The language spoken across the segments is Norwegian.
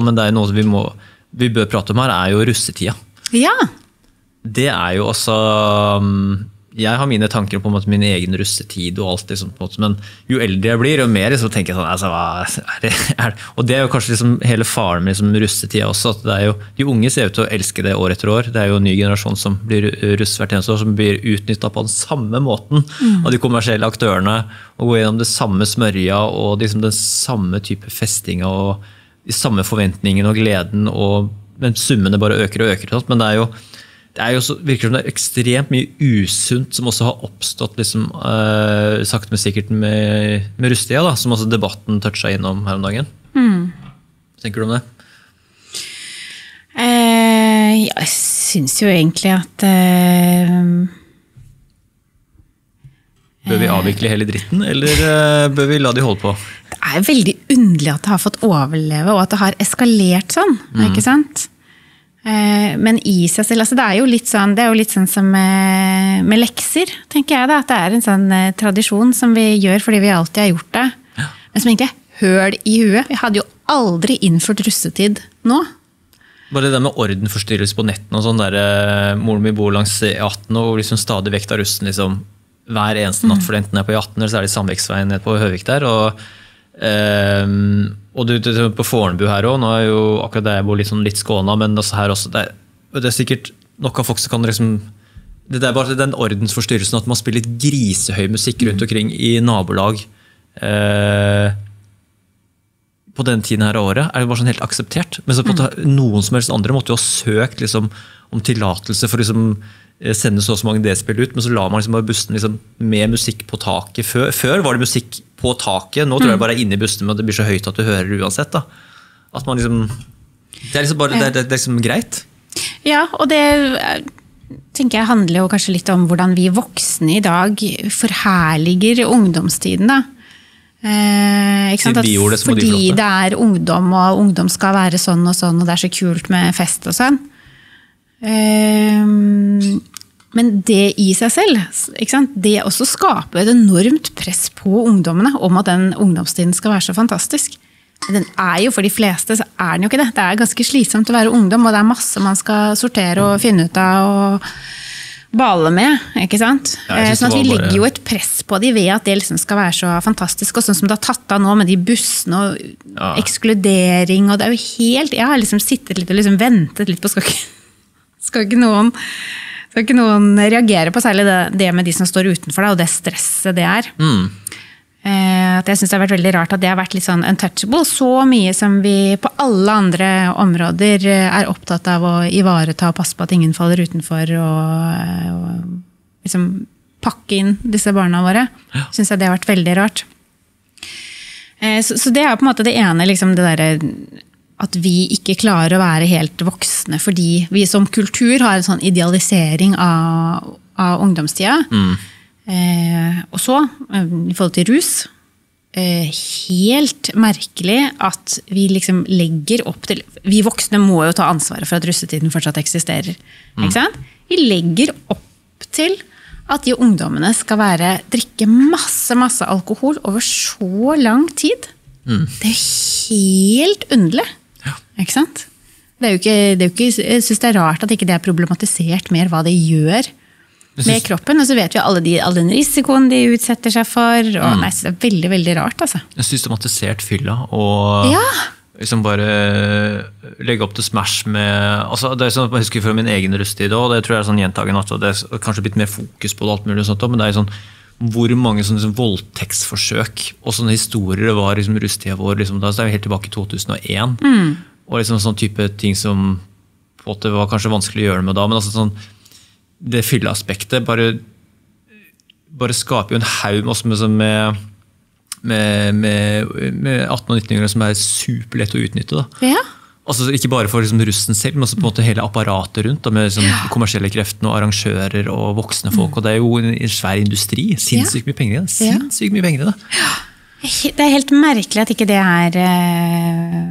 men det er jo noe som vi, må, vi bør prate om her, er jo russetida. Ja. Det er jo også um, Jeg har mine tanker om på en måte min egen russetid, og alt liksom, på en måte, men jo eldre jeg blir, jo mer liksom, tenker jeg sånn altså, hva er det, er det? Og det er jo kanskje liksom hele faren med liksom, russetida også. at det er jo, De unge ser ut til å elske det år etter år. Det er jo en ny generasjon som blir russ hvert eneste år, som blir utnytta på den samme måten av de kommersielle aktørene. Og går gjennom det samme smørja og liksom den samme type festinga og de samme forventningene og gleden. og men Summene bare øker og øker. Men det er jo det er jo så, virker som det er ekstremt mye usunt som også har oppstått liksom, uh, sakte, men sikkert med, med russetida, da, som også debatten toucha innom her om dagen. Hva tenker du om det? Eh, jeg syns jo egentlig at eh, Bør vi avvikle hele dritten, eller eh, bør vi la de holde på? Er veldig underlig at det har fått overleve, og at det har eskalert sånn. ikke sant? Eh, Men i seg selv altså Det er jo litt sånn, det er jo litt sånn som med, med lekser, tenker jeg. da, At det er en sånn eh, tradisjon som vi gjør fordi vi alltid har gjort det. Men som egentlig er høl i huet. Vi hadde jo aldri innført russetid nå. Bare det der med ordenforstyrrelse på netten og sånn der eh, Moren min bor langs E18 og liksom stadig vekk av russen liksom hver eneste natt, for enten jeg er på E18 eller så er det Sandviksveien ned på Høvik der. og ehm, og du, på Fornebu her òg, nå er jo akkurat der jeg bor litt, sånn litt skåna, men også her også, det er, det er sikkert nok av folk som kan liksom det er bare den ordensforstyrrelsen at man spiller litt grisehøy musikk rundt omkring i nabolag. Eh, på den tiden her av året er det bare sånn helt akseptert. Men så på mm. noen som helst andre måtte jo ha søkt liksom, om tillatelse for å liksom, eh, sende så og så mange desibel ut, men så la man liksom bare bussen liksom, med musikk på taket. Før, før var det musikk på taket, nå tror jeg bare er inne i bussen, men det blir så høyt at du hører det uansett. Da. At man liksom, det er liksom bare det er, det er liksom greit. Ja, og det eh, tenker jeg handler jo kanskje litt om hvordan vi voksne i dag forherliger ungdomstiden. da. Eh, de så de fordi det er ungdom, og ungdom skal være sånn og sånn, og det er så kult med fest og sånn. Eh, men det i seg selv, det også skaper et enormt press på ungdommene om at den ungdomstiden skal være så fantastisk. Men Den er jo For de fleste så er den jo ikke det. Det er ganske slitsomt å være ungdom, og det er masse man skal sortere og finne ut av. og bale med, ikke sant? Ja, Eh, sånn at Vi var bare- legger jo et press på de ved at det liksom skal være så fantastisk. Og sånn som det har tatt av nå med de bussene og Ja. ekskludering. og det er jo helt, Jeg har liksom sittet litt og liksom ventet litt på skal ikke, skal ikke noen skal ikke noen reagere på særlig det, det med de som står utenfor deg, og det stresset det er. Mm. Eh, at jeg synes Det har vært veldig rart at det har vært litt sånn untouchable. Så mye som vi på alle andre områder eh, er opptatt av å ivareta og passe på at ingen faller utenfor. Og, eh, og liksom pakke inn disse barna våre. Ja. Syns jeg det har vært veldig rart. Så, så det er på en måte det ene, liksom det derre at vi ikke klarer å være helt voksne fordi vi som kultur har en sånn idealisering av, av ungdomstida. Eh, og så, eh, i forhold til rus eh, Helt merkelig at vi liksom legger opp til Vi voksne må jo ta ansvaret for at russetiden fortsatt eksisterer. Ikke sant? Vi legger opp til at de ungdommene skal være, drikke masse masse alkohol over så lang tid. Det er jo helt underlig. Ikke sant? Det er jo ikke, det er jo ikke, jeg syns det er rart at ikke det er problematisert mer hva det gjør med kroppen. Og så vet vi alle, de, all den risikoen de utsetter seg for. Og, nei, så det er veldig veldig rart, altså. En systematisert fylla og Ja. liksom bare legge opp til Smash med altså det er sånn, Jeg husker fra min egen rusttid òg, det tror jeg er sånn gjentagende at det er kanskje blitt mer fokus på det, alt mulig og sånt, men det er sånn hvor mange sånne, sånn voldtektsforsøk og sånne historier det var liksom rusttida vår. Liksom, da, så det er jo helt tilbake i 2001. Og liksom sånn type ting som på en måte var kanskje vanskelig å gjøre det med da. Men altså sånn, det fylleaspektet bare, bare skaper jo en haug med, med, med, med, med 18- og 19-åringer som er superlett å utnytte. Ja. Altså, ikke bare for liksom, russen selv, men også på en måte hele apparatet rundt. Da, med liksom, kommersielle kreftene og arrangører og voksne folk. Og det er jo en svær industri. Sinnssykt mye penger i det. Sinnssykt mye penger i det. Det er helt merkelig at ikke det er, eh,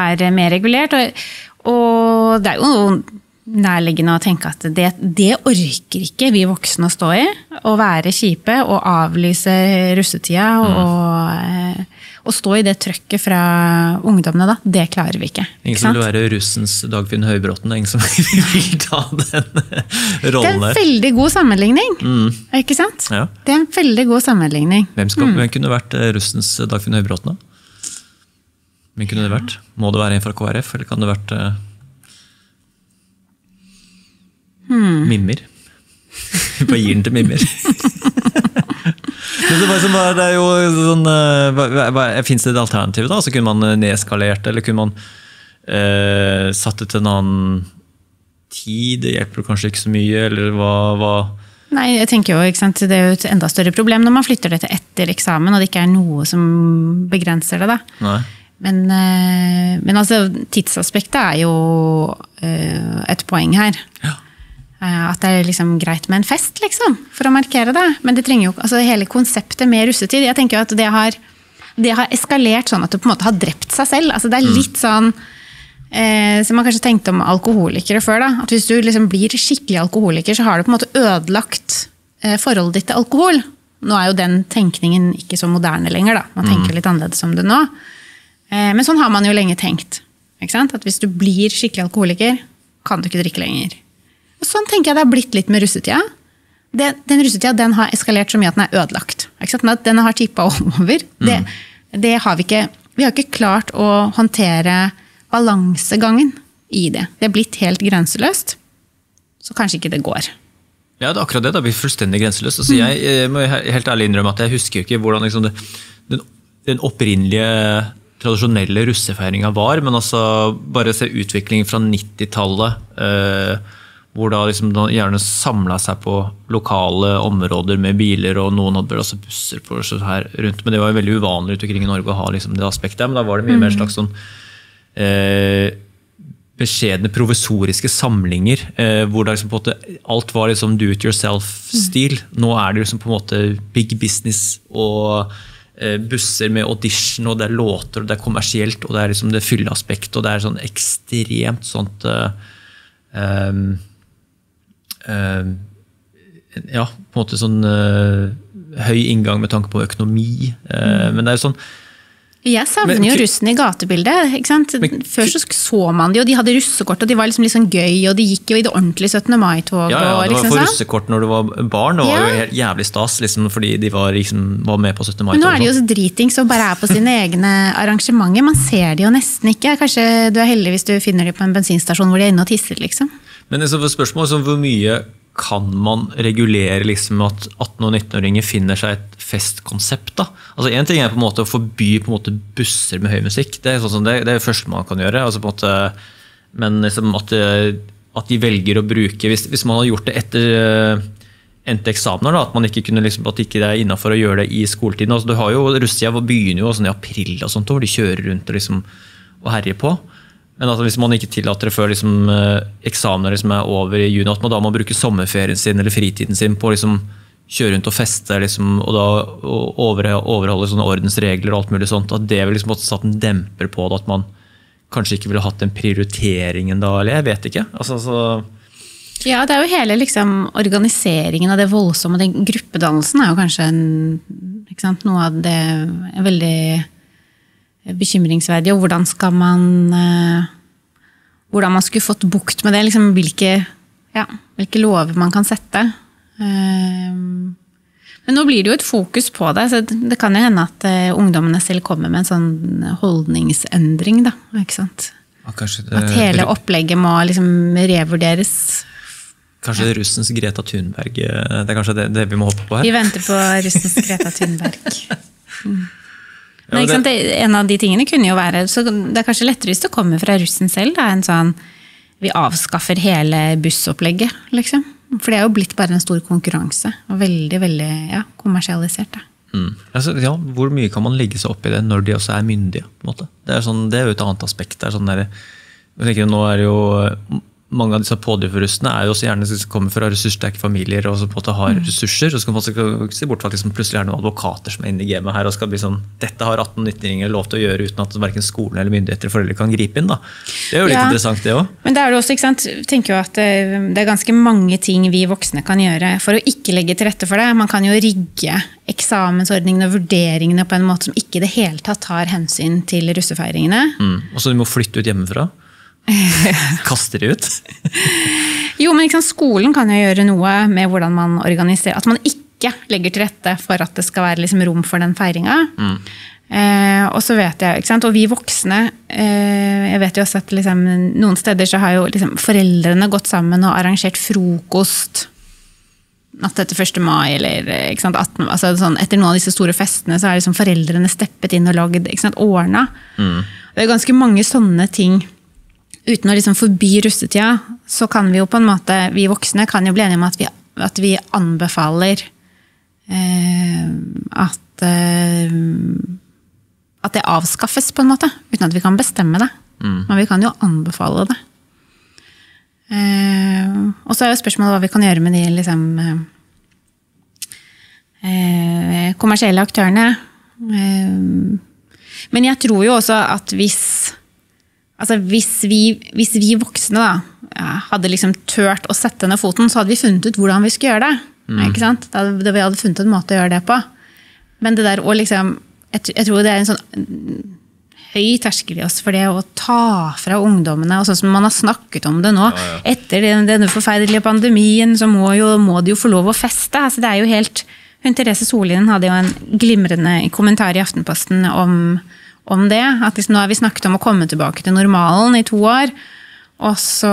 er mer regulert. Og, og det er jo nærliggende å tenke at det, det orker ikke vi voksne å stå i. Å være kjipe og avlyse russetida. Og, eh, å stå i det trøkket fra ungdommene da, det klarer vi ikke. Ingen som vil være russens Dagfinn Høybråten. er Ingen som vil ta den rollen der. Det er en veldig god sammenligning. Ikke sant? Ja. Det er en veldig god sammenligning. Hvem, skal, Mm. hvem kunne vært eh, russens Dagfinn Høybråten, da? Hvem kunne det vært? Må det være en fra KrF, eller kan det vært eh, Hmm. Mimmer? Bare gir den til Mimmer. Det, er jo sånn Fins det et alternativ? da? Så kunne man eh, nedskalert, eller kunne man eh, satt det til en annen tid? Det hjelper kanskje ikke så mye, eller hva, hva Nei, jeg tenker jo, ikke sant? Det er jo et enda større problem når man flytter det til etter eksamen, og det ikke er noe som begrenser det. da. Men, eh, men altså, tidsaspektet er jo eh, et poeng her. Ja. Eh, At det er liksom greit med en fest, liksom, for å markere det. Men det trenger jo, altså hele konseptet med russetid jeg tenker jo at det har, det har eskalert sånn at det på en måte har drept seg selv. Altså det er litt sånn eh, som man kanskje tenkte om alkoholikere før. da, at Hvis du liksom blir skikkelig alkoholiker, så har du på en måte ødelagt eh, forholdet ditt til alkohol. Nå er jo den tenkningen ikke så moderne lenger. da, Man tenker litt annerledes om det nå. Eh, men sånn har man jo lenge tenkt. Ikke sant? At hvis du blir skikkelig alkoholiker, kan du ikke drikke lenger. Sånn tenker jeg det har blitt litt med russetida. Den, den russetida den har eskalert så mye at den er ødelagt. At Den har tippa over. Det, det har vi ikke Vi har ikke klart å håndtere balansegangen i det. Det er blitt helt grenseløst. Så kanskje ikke det går. Ja, det er akkurat det. Det blir fullstendig grenseløst. Altså, jeg, jeg må helt ærlig innrømme at jeg husker ikke hvordan liksom, det, den, den opprinnelige tradisjonelle russefeiringa var, men altså bare se utviklingen fra 90-tallet, eh, hvor da liksom de gjerne samla seg på lokale områder med biler, og noen hadde vel også busser på her rundt, men det var jo veldig uvanlig rundt omkring i Norge å ha liksom det aspektet, men da var det mye mer slags sånn eh, beskjedne provisoriske samlinger, eh, hvor liksom måte alt var liksom do it yourself-stil. Nå er det liksom på en måte big business og eh, busser med audition, og det er låter, og det er kommersielt, og det er liksom det fylleaspektet, og det er sånn ekstremt sånt ehm, ja, på en måte sånn eh, høy inngang med tanke på økonomi. eh, Men det er jo sånn Jeg savner Men- jo russen i gatebildet. ikke sant? Men- Før så så man de, og de hadde russekort, og de var liksom litt sånn gøy, og de gikk jo i det ordentlige 17. mai-toget. Ja, ja, og det var liksom for sånn. russekort når du var barn. Det var Ja. jo helt jævlig stas, liksom, fordi de var, liksom, var med på 17. mai. Men nå er de jo så dritings og bare er på sine egne arrangementer. Man ser de jo nesten ikke. Kanskje du er heldig hvis du finner de på en bensinstasjon hvor de er inne og tisser, liksom. Men liksom, spørsmålet er hvor mye kan man regulere liksom, at 18- og 19-åringer finner seg et festkonsept? da? Altså Én ting er på en måte å forby måte busser med høy musikk. Det er, sånn det, det er det første man kan gjøre. Altså, måte, men liksom at, eh, at de velger å bruke Hvis, hvis man har gjort det etter eh, endte eksamener, da, at man ikke kunne liksom, at det ikke er innafor å gjøre det i skoletiden. Altså, du har jo, Russia begynner jo sånn i april, og sånt, hvor de kjører rundt og, liksom, og herjer på. Men altså, hvis man ikke tillater det før liksom, eh, eksamener liksom, er over i juni, at man da må bruke sommerferien sin eller fritiden sin på å liksom, kjøre rundt og feste liksom, og da og over, overholde sånne ordensregler og alt mulig sånt, at det vil liksom satt en demper på det, at man kanskje ikke ville hatt den prioriteringen da, eller jeg vet ikke. Altså, så, Ja, det er jo hele liksom, organiseringen av det voldsomme, den gruppedannelsen er jo kanskje en, sant, noe av det veldig bekymringsverdig. Og hvordan skal man eh, Hvordan man skulle fått bukt med det. Liksom, hvilke, ja, hvilke lover man kan sette. Eh, Men nå blir det jo et fokus på det, så det kan jo hende at eh, ungdommene selv kommer med en sånn holdningsendring. da, ikke sant? det, At hele opplegget må liksom revurderes. Kanskje russens Greta Thunberg Det er kanskje det, det vi må håpe på her? Vi venter på russens Greta Thunberg. Mm. Ja, Men, sant? Det, en av de tingene kunne jo være så Det er kanskje lettere hvis det kommer fra russen selv. Da, en sånn Vi avskaffer hele bussopplegget, liksom. For det er jo blitt bare en stor konkurranse. Og veldig, veldig ja, kommersialisert. Da. Mm. Altså, ja, hvor mye kan man legge seg opp i det når de også er myndige? på en måte? Det er, sånn, det er jo et annet aspekt. Det er sånn der, jeg tenker, nå er det jo mange av disse pådriverrussene er jo også gjerne som kommer fra ressurssterke familier og som på en måte har ressurser. og så kan man se bort fra at liksom plutselig er noen advokater som er inne i gamet her og skal bli sånn Dette har 18-19-åringer lov til å gjøre uten at verken skolen eller myndigheter eller foreldre kan gripe inn. da. Det er jo litt Ja. interessant, det òg. Men det er det også, ikke sant? Jeg tenker jo at eh, det er ganske mange ting vi voksne kan gjøre for å ikke legge til rette for det. Man kan jo rigge eksamensordningene og vurderingene på en måte som ikke i det hele tatt tar hensyn til russefeiringene. Mm. Og så de må flytte ut hjemmefra. Kaste det ut. Jo, men liksom. Skolen kan jo gjøre noe med hvordan man organiserer At man ikke legger til rette for at det skal være liksom rom for den feiringa. Eh, og så vet jeg, ikke sant? Og vi voksne eh, jeg vet jo også at liksom, Noen steder så har jo liksom, foreldrene gått sammen og arrangert frokost natt etter 1. mai, eller eh, 18, altså sånn, etter noen av disse store festene, så har liksom foreldrene steppet inn og lagd ikke sant. Det er ganske mange sånne ting. Uten å liksom forby russetida, så kan vi jo på en måte, vi voksne kan jo bli enige om at vi, at vi anbefaler eh, at eh, at det avskaffes, på en måte. Uten at vi kan bestemme det. Men vi kan jo anbefale det. Eh, og så er jo spørsmålet hva vi kan gjøre med de liksom, eh, eh, kommersielle aktørene. Eh, men jeg tror jo også at hvis altså hvis, vi, hvis vi voksne da, hadde liksom tørt å sette ned foten, så hadde vi funnet ut hvordan vi skulle gjøre det. Ikke sant? Da da vi hadde funnet en måte å gjøre det på. Men det der å liksom jeg, jeg tror det er en sånn høy terskel i oss for det å ta fra ungdommene, og sånn som man har snakket om det nå. Etter den, denne forferdelige pandemien så må, jo, må de jo få lov å feste. Altså, det er jo helt... Hun Therese Sollien hadde jo en glimrende kommentar i Aftenposten om, om det. At liksom, nå har vi snakket om å komme tilbake til normalen i to år. Og så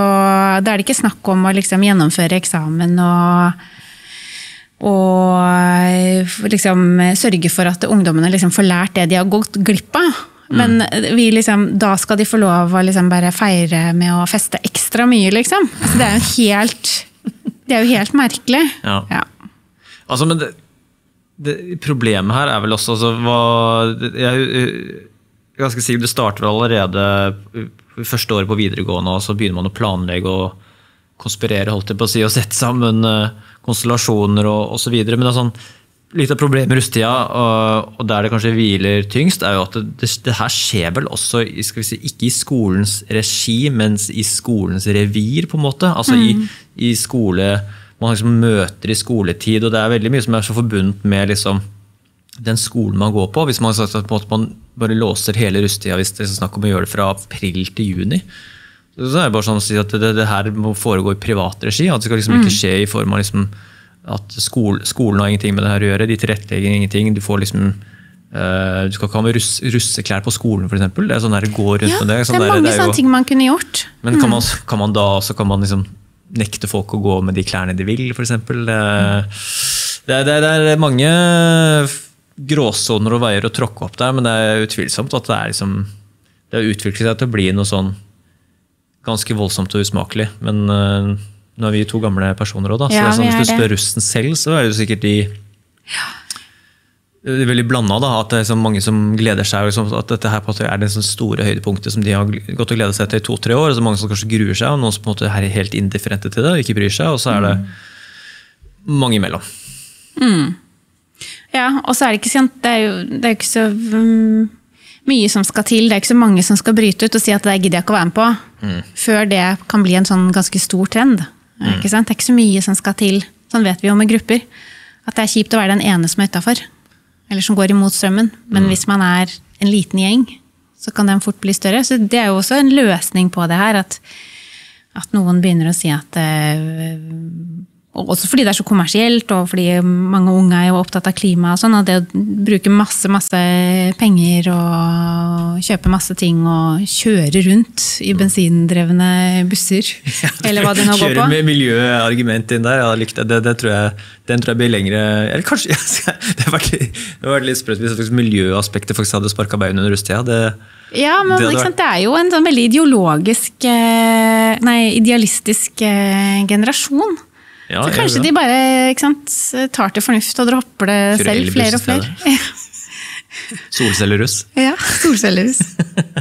Da er det ikke snakk om å liksom gjennomføre eksamen og og liksom sørge for at ungdommene liksom får lært det de har gått glipp av. Men vi liksom, da skal de få lov å liksom bare feire med å feste ekstra mye, liksom. Altså, det er jo helt, det er jo helt merkelig. Ja. Ja. Altså, men det, det, problemet her er vel også altså, hva, Jeg ganske sikker det starter vel allerede første året på videregående, og så begynner man å planlegge og konspirere, holdt jeg på å si, og sette sammen eh, konstellasjoner og osv. Men det er sånn, litt av problemet med russetida, og, og der det kanskje hviler tyngst, er jo at det, det, det her skjer vel også skal vi si, ikke i skolens regi, men i skolens revir, på en måte. Altså i, i skole Man liksom møter i skoletid, og det er veldig mye som er så forbundet med liksom den skolen man går på. Hvis man man bare låser hele russetida hvis det er snakk om å gjøre det fra april til juni. Så er det bare sånn å si at det, det her må foregå i privat regi. At det skal liksom ikke skje i form av liksom at skol, skolen har ingenting med det her å gjøre. De tilrettelegger ingenting. Du får liksom Uh, du skal ikke ha med russ, russeklær på skolen, f.eks. Det er sånn der, gå rundt Ja, med det. det er er der, mange det er jo- sånne ting man kunne gjort. men kan man, kan man da også kan man liksom nekte folk å gå med de klærne de vil, f.eks.? Uh, mm. det, det, det er mange gråsoner og veier å tråkke opp der, men det er utvilsomt at det er liksom Det har utviklet seg til å bli noe sånn ganske voldsomt og usmakelig. Men uh, nå er vi to gamle personer òg, da. Så Ja, det sånn, hvis du det. spør russen selv, så er det jo sikkert de det er veldig blanda. At det er så mange som gleder seg. Liksom, at dette her er det sånn store høydepunktet som de har gått og gleda seg til i to-tre år. Og så mange som kanskje gruer seg, og noen som på en måte er helt indifferente til det og ikke bryr seg. Og så er det mange imellom. Ja, og så er det ikke sant, det er jo det er ikke så mm, mye som skal til. Det er ikke så mange som skal bryte ut og si at det gidder jeg ikke å være med på. Før det kan bli en sånn ganske stor trend. Ikke sant? Det er ikke så mye som skal til. Sånn vet vi jo med grupper. At det er kjipt å være den ene som er utafor. Eller som går imot strømmen. Men hvis man er en liten gjeng, så kan den fort bli større. Så det er jo også en løsning på det her. At, at noen begynner å si at uh, Også fordi det er så kommersielt, og fordi mange unge er jo opptatt av klima. og sånn, og Det å bruke masse masse penger og kjøpe masse ting og kjøre rundt i bensindrevne busser, eller hva det nå går på. Kjøre med miljøargument inn der, ja, likte jeg. det, det tror jeg, den tror jeg blir lengre Eller kanskje Det litt, det hadde vært litt sprøtt hvis miljøaspektet faktisk hadde sparka bein under russetida. Det, Ja, men Det sant, det er jo en sånn veldig ideologisk eh, Nei, idealistisk eh, generasjon. Ja, Så kanskje de bare sant, tar til fornuft og dropper det Kjører selv, flere og flere. Solcelleruss. Ja, solcellerhus.